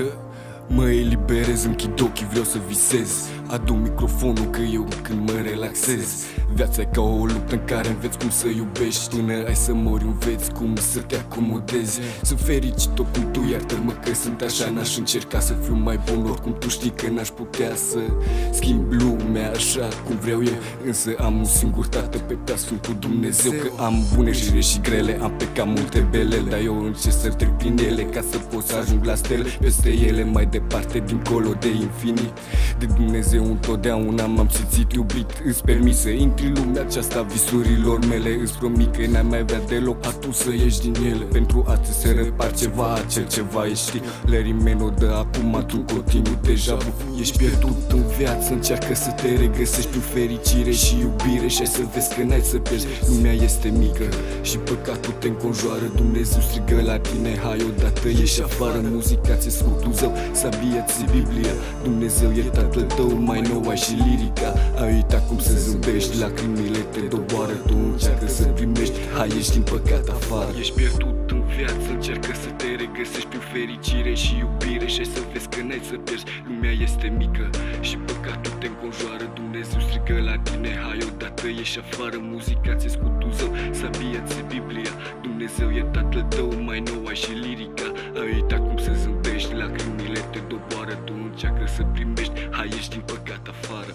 că Mă eliberez, închid ochii, vreau să visez. Adu microfonul că eu când mă relaxez. Viața e ca o luptă în care înveți cum să iubești. Până ai să mori înveți cum să te acomodezi. Sunt fericit tot cum tu, iartă-mă că sunt așa. N-aș încerca să fiu mai bun, oricum. Tu știi că n-aș putea să Schimb lumea așa cum vreau eu. Însă am un singur tată pe prea Sfântul Dumnezeu. Că am bune și și grele, am pe cam multe bele Dar eu încerc să trec prin ele ca să pot să ajung la stele Peste ele mai departe, dincolo de infinit. De Dumnezeu eu întotdeauna m-am simțit iubit. Îți permis să intri în lumea aceasta visurilor mele. Îți promit că n-ai mai avea deloc atunci să ieși din ele. Pentru a ți se repar ceva, acel ceva ești Larry Meno dă acum tu continuu deja Ești pierdut în viață, încearcă să te regăsești Prin fericire și iubire și ai să vezi că n-ai să pierzi. Lumea este mică și păcatul te înconjoară. Dumnezeu strigă la tine, hai odată ieși afară. Muzica ți-e scutul zău, sabia-ți Biblia. Dumnezeu e tatăl tău, mai nou ai și lirica. Ai uitat cum să zâmbești, lacrimile te doboară. Tu încearcă să primești, hai ești din păcat afară. Ești pierdut în viață, încearcă să te regăsești prin fericire și iubire Și ai să vezi că n-ai să pierzi, lumea este mică Și păcatul te înconjoară, Dumnezeu strigă la tine Hai odată ieși afară, muzica ți scutul zău Sabia-ți Biblia, Dumnezeu e tatăl tău Mai nou ai și lirica, zâmbești Lacrimile te doboară, tu încearcă să primești. Hai ești din păcat afară